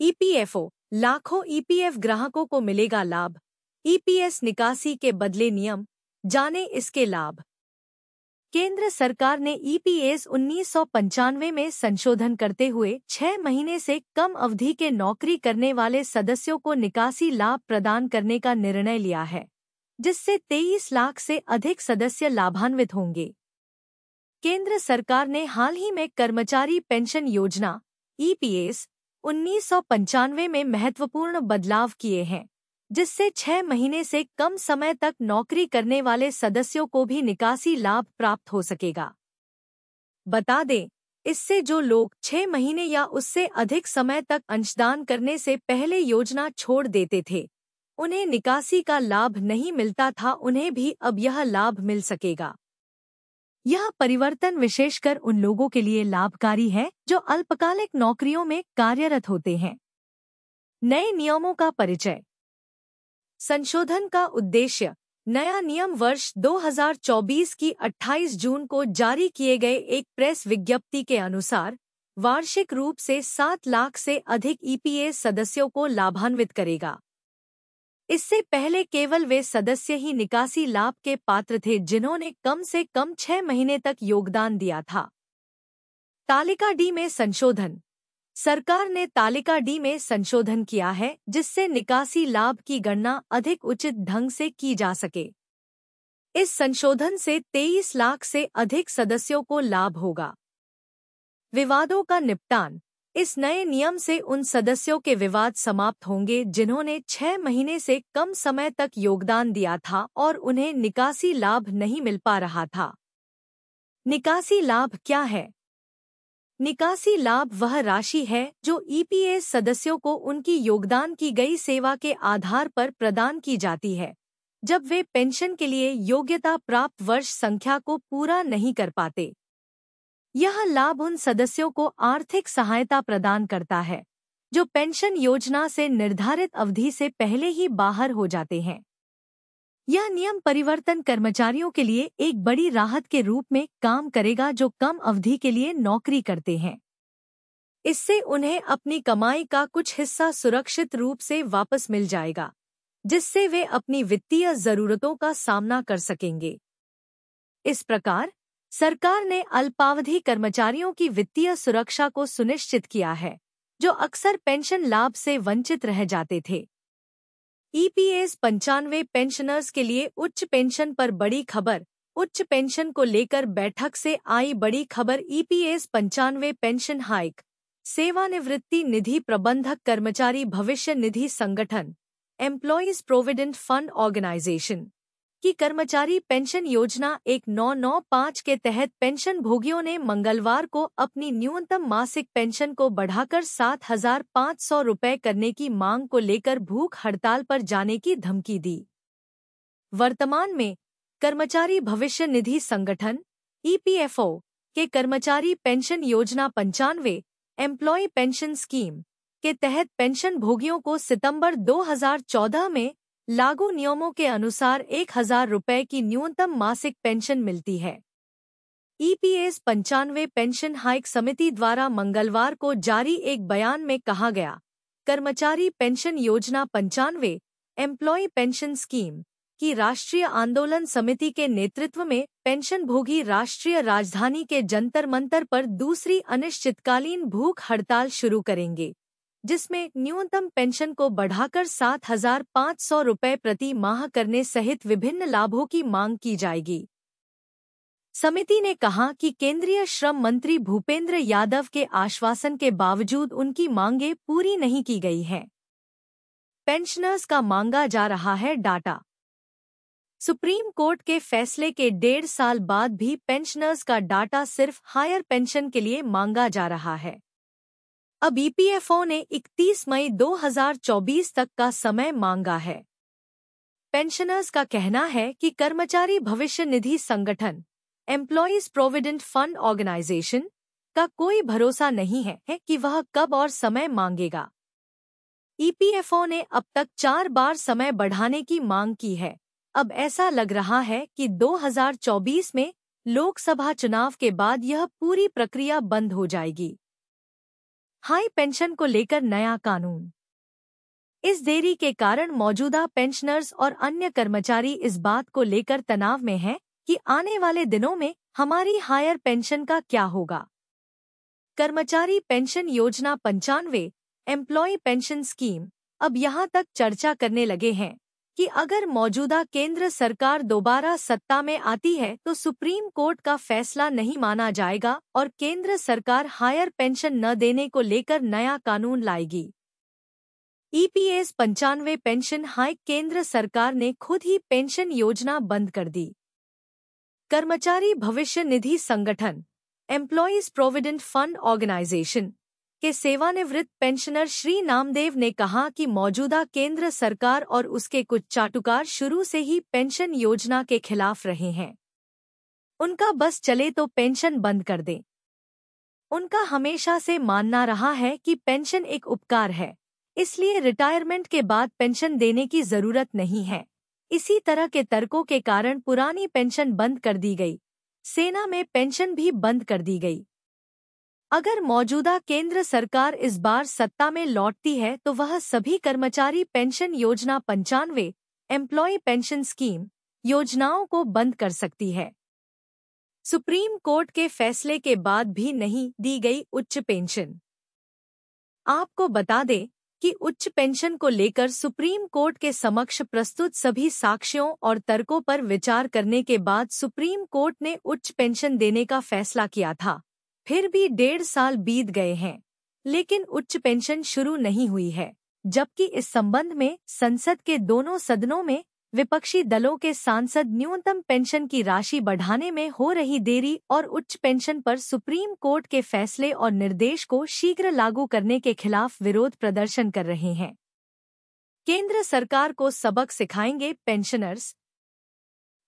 EPFO लाखों EPF ग्राहकों को मिलेगा लाभ। ईपीएस निकासी के बदले नियम, जाने इसके लाभ। केंद्र सरकार ने ईपीएस उन्नीस सौ पंचानवे में संशोधन करते हुए छह महीने से कम अवधि के नौकरी करने वाले सदस्यों को निकासी लाभ प्रदान करने का निर्णय लिया है, जिससे 23 लाख से अधिक सदस्य लाभान्वित होंगे। केंद्र सरकार ने हाल ही में कर्मचारी पेंशन योजना ईपीएस उन्नीस सौ पंचानवे में महत्वपूर्ण बदलाव किए हैं, जिससे छह महीने से कम समय तक नौकरी करने वाले सदस्यों को भी निकासी लाभ प्राप्त हो सकेगा। बता दें, इससे जो लोग छह महीने या उससे अधिक समय तक अंशदान करने से पहले योजना छोड़ देते थे, उन्हें निकासी का लाभ नहीं मिलता था, उन्हें भी अब यह लाभ मिल सकेगा। यह परिवर्तन विशेषकर उन लोगों के लिए लाभकारी है जो अल्पकालिक नौकरियों में कार्यरत होते हैं। नए नियमों का परिचय। संशोधन का उद्देश्य। नया नियम वर्ष 2024 की 28 जून को जारी किए गए एक प्रेस विज्ञप्ति के अनुसार, वार्षिक रूप से 7 लाख से अधिक ईपीएस सदस्यों को लाभान्वित करेगा। इससे पहले केवल वे सदस्य ही निकासी लाभ के पात्र थे जिन्होंने कम से कम छह महीने तक योगदान दिया था। तालिका डी में संशोधन। सरकार ने तालिका डी में संशोधन किया है, जिससे निकासी लाभ की गणना अधिक उचित ढंग से की जा सके। इस संशोधन से 23 लाख से अधिक सदस्यों को लाभ होगा। विवादों का निपटान। इस नए नियम से उन सदस्यों के विवाद समाप्त होंगे जिन्होंने छह महीने से कम समय तक योगदान दिया था और उन्हें निकासी लाभ नहीं मिल पा रहा था। निकासी लाभ क्या है? निकासी लाभ वह राशि है जो ईपीएस सदस्यों को उनकी योगदान की गई सेवा के आधार पर प्रदान की जाती है, जब वे पेंशन के लिए योग्यता प्राप्त वर्ष संख्या को पूरा नहीं कर पाते। यह लाभ उन सदस्यों को आर्थिक सहायता प्रदान करता है, जो पेंशन योजना से निर्धारित अवधि से पहले ही बाहर हो जाते हैं। यह नियम परिवर्तन कर्मचारियों के लिए एक बड़ी राहत के रूप में काम करेगा जो कम अवधि के लिए नौकरी करते हैं। इससे उन्हें अपनी कमाई का कुछ हिस्सा सुरक्षित रूप से वापस मिल जाएगा, जिससे वे अपनी वित्तीय जरूरतों का सामना कर सकेंगे। इस प्रकार सरकार ने अल्पावधि कर्मचारियों की वित्तीय सुरक्षा को सुनिश्चित किया है, जो अक्सर पेंशन लाभ से वंचित रह जाते थे। ईपीएस पंचानवे पेंशनर्स के लिए उच्च पेंशन पर बड़ी खबर, उच्च पेंशन को लेकर बैठक से आई बड़ी खबर ईपीएस पंचानवे पेंशन हाइक, सेवानिवृत्ति निधि प्रबंधक कर्मचारी भविष्य निधि संगठन एम्प्लॉयज़ प्रोविडेंट फंड ऑर्गेनाइजेशन की कर्मचारी पेंशन योजना एक नौ नौ पाँच के तहत पेंशन भोगियों ने मंगलवार को अपनी न्यूनतम मासिक पेंशन को बढ़ाकर सात हज़ार पाँच सौ रुपये करने की मांग को लेकर भूख हड़ताल पर जाने की धमकी दी। वर्तमान में कर्मचारी भविष्य निधि संगठन ईपीएफओ के कर्मचारी पेंशन योजना पंचानवे एम्प्लॉय पेंशन स्कीम, के तहत पेंशन भोगियों को सितंबर 2014 में लागू नियमों के अनुसार एक हज़ार रुपये की न्यूनतम मासिक पेंशन मिलती है। ईपीएस पंचानवे पेंशन हाइक समिति द्वारा मंगलवार को जारी एक बयान में कहा गया, कर्मचारी पेंशन योजना पंचानवे एम्प्लॉय पेंशन स्कीम, की राष्ट्रीय आंदोलन समिति के नेतृत्व में पेंशन भोगी राष्ट्रीय राजधानी के जंतर मंतर पर दूसरी अनिश्चितकालीन भूख हड़ताल शुरू करेंगे। जिसमें न्यूनतम पेंशन को बढ़ाकर सात हज़ार पाँच सौ रुपये प्रति माह करने सहित विभिन्न लाभों की मांग की जाएगी। समिति ने कहा कि केंद्रीय श्रम मंत्री भूपेंद्र यादव के आश्वासन के बावजूद उनकी मांगे पूरी नहीं की गई हैं। पेंशनर्स का मांगा जा रहा है डाटा। सुप्रीम कोर्ट के फैसले के डेढ़ साल बाद भी पेंशनर्स का डाटा सिर्फ़ हायर पेंशन के लिए मांगा जा रहा है। अब ईपीएफओ ने 31 मई 2024 तक का समय मांगा है। पेंशनर्स का कहना है कि कर्मचारी भविष्य निधि संगठन एम्प्लॉयज़ प्रोविडेंट फंड ऑर्गेनाइजेशन का कोई भरोसा नहीं है, है कि वह कब और समय मांगेगा। ईपीएफओ ने अब तक चार बार समय बढ़ाने की मांग की है। अब ऐसा लग रहा है कि 2024 में लोकसभा चुनाव के बाद यह पूरी प्रक्रिया बंद हो जाएगी। हाई पेंशन को लेकर नया कानून। इस देरी के कारण मौजूदा पेंशनर्स और अन्य कर्मचारी इस बात को लेकर तनाव में हैं कि आने वाले दिनों में हमारी हायर पेंशन का क्या होगा। कर्मचारी पेंशन योजना पंचानवे एम्प्लॉय पेंशन स्कीम, अब यहाँ तक चर्चा करने लगे हैं। कि अगर मौजूदा केंद्र सरकार दोबारा सत्ता में आती है तो सुप्रीम कोर्ट का फैसला नहीं माना जाएगा और केंद्र सरकार हायर पेंशन न देने को लेकर नया कानून लाएगी। ईपीएस पंचानवे पेंशन हाइक केंद्र सरकार ने खुद ही पेंशन योजना बंद कर दी। कर्मचारी भविष्य निधि संगठन, एम्प्लॉयज़ प्रोविडेंट फंड ऑर्गेनाइजेशन के सेवानिवृत्त पेंशनर श्री नामदेव ने कहा कि मौजूदा केंद्र सरकार और उसके कुछ चाटुकार शुरू से ही पेंशन योजना के खिलाफ रहे हैं। उनका बस चले तो पेंशन बंद कर दें। उनका हमेशा से मानना रहा है कि पेंशन एक उपकार है, इसलिए रिटायरमेंट के बाद पेंशन देने की ज़रूरत नहीं है। इसी तरह के तर्कों के कारण पुरानी पेंशन बंद कर दी गई। सेना में पेंशन भी बंद कर दी गई। अगर मौजूदा केंद्र सरकार इस बार सत्ता में लौटती है तो वह सभी कर्मचारी पेंशन योजना पंचानवे एम्प्लॉय पेंशन स्कीम योजनाओं को बंद कर सकती है। सुप्रीम कोर्ट के फैसले के बाद भी नहीं दी गई उच्च पेंशन। आपको बता दें कि उच्च पेंशन को लेकर सुप्रीम कोर्ट के समक्ष प्रस्तुत सभी साक्ष्यों और तर्कों पर विचार करने के बाद सुप्रीम कोर्ट ने उच्च पेंशन देने का फैसला किया था। फिर भी डेढ़ साल बीत गए हैं। लेकिन उच्च पेंशन शुरू नहीं हुई है, जबकि इस संबंध में संसद के दोनों सदनों में विपक्षी दलों के सांसद न्यूनतम पेंशन की राशि बढ़ाने में हो रही देरी और उच्च पेंशन पर सुप्रीम कोर्ट के फैसले और निर्देश को शीघ्र लागू करने के खिलाफ विरोध प्रदर्शन कर रहे हैं। केंद्र सरकार को सबक सिखाएँगे पेंशनर्स।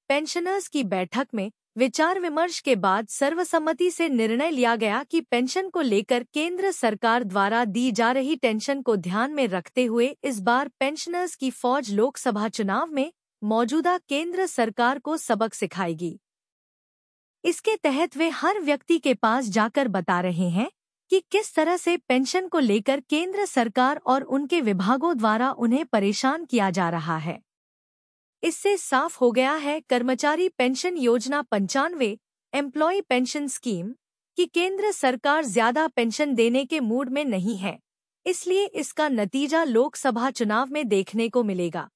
पेंशनर्स की बैठक में विचार विमर्श के बाद सर्वसम्मति से निर्णय लिया गया कि पेंशन को लेकर केंद्र सरकार द्वारा दी जा रही टेंशन को ध्यान में रखते हुए इस बार पेंशनर्स की फौज लोकसभा चुनाव में मौजूदा केंद्र सरकार को सबक सिखाएगी। इसके तहत वे हर व्यक्ति के पास जाकर बता रहे हैं कि किस तरह से पेंशन को लेकर केंद्र सरकार और उनके विभागों द्वारा उन्हें परेशान किया जा रहा है। इससे साफ़ हो गया है कर्मचारी पेंशन योजना पंचानवे एम्प्लॉय पेंशन स्कीम कि केंद्र सरकार ज़्यादा पेंशन देने के मूड में नहीं है। इसलिए इसका नतीजा लोकसभा चुनाव में देखने को मिलेगा।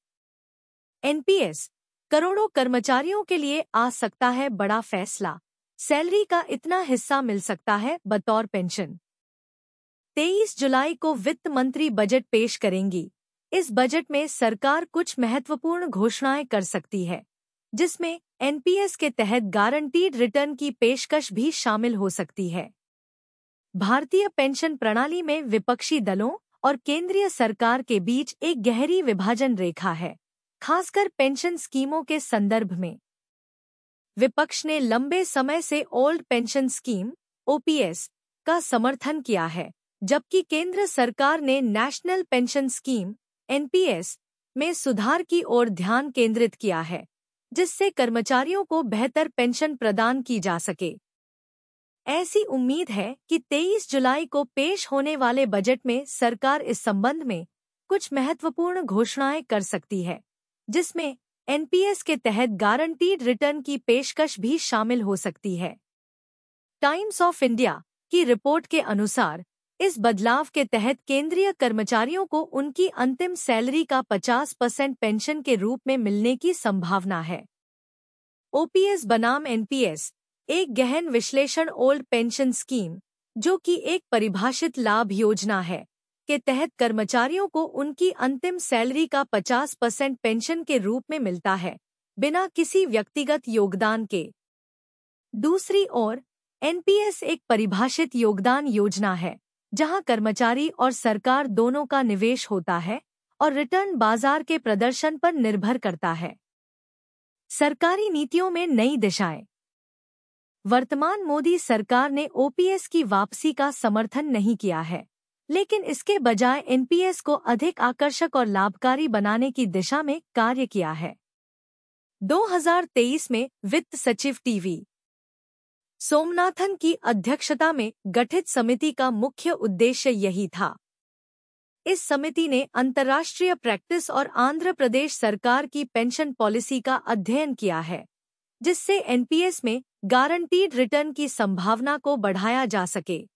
एनपीएस करोड़ों कर्मचारियों के लिए आ सकता है बड़ा फैसला। सैलरी का इतना हिस्सा मिल सकता है बतौर पेंशन। 23 जुलाई को वित्त मंत्री बजट पेश करेंगी। इस बजट में सरकार कुछ महत्वपूर्ण घोषणाएँ कर सकती है, जिसमें एनपीएस के तहत गारंटीड रिटर्न की पेशकश भी शामिल हो सकती है। भारतीय पेंशन प्रणाली में विपक्षी दलों और केंद्रीय सरकार के बीच एक गहरी विभाजन रेखा है, खासकर पेंशन स्कीमों के संदर्भ में। विपक्ष ने लंबे समय से ओल्ड पेंशन स्कीम ओपीएस का समर्थन किया है, जबकि केंद्र सरकार ने नेशनल पेंशन स्कीम एनपीएस में सुधार की ओर ध्यान केंद्रित किया है, जिससे कर्मचारियों को बेहतर पेंशन प्रदान की जा सके। ऐसी उम्मीद है कि 23 जुलाई को पेश होने वाले बजट में सरकार इस संबंध में कुछ महत्वपूर्ण घोषणाएँ कर सकती है, जिसमें एनपीएस के तहत गारंटीड रिटर्न की पेशकश भी शामिल हो सकती है। टाइम्स ऑफ़ इंडिया की रिपोर्ट के अनुसार इस बदलाव के तहत केंद्रीय कर्मचारियों को उनकी अंतिम सैलरी का 50 परसेंट पेंशन के रूप में मिलने की संभावना है। ओपीएस बनाम एनपीएस, एक गहन विश्लेषण ओल्ड पेंशन स्कीम, जो कि एक परिभाषित लाभ योजना है, के तहत कर्मचारियों को उनकी अंतिम सैलरी का 50 परसेंट पेंशन के रूप में मिलता है, बिना किसी व्यक्तिगत योगदान के। दूसरी ओर, एनपीएस एक परिभाषित योगदान योजना है जहाँ कर्मचारी और सरकार दोनों का निवेश होता है और रिटर्न बाज़ार के प्रदर्शन पर निर्भर करता है। सरकारी नीतियों में नई दिशाएँ। वर्तमान मोदी सरकार ने ओपीएस की वापसी का समर्थन नहीं किया है, लेकिन इसके बजाय एनपीएस को अधिक आकर्षक और लाभकारी बनाने की दिशा में कार्य किया है। 2023 में वित्त सचिव टीवी सोमनाथन की अध्यक्षता में गठित समिति का मुख्य उद्देश्य यही था। इस समिति ने अंतर्राष्ट्रीय प्रैक्टिस और आंध्र प्रदेश सरकार की पेंशन पॉलिसी का अध्ययन किया है, जिससे एनपीएस में गारंटीड रिटर्न की संभावना को बढ़ाया जा सके।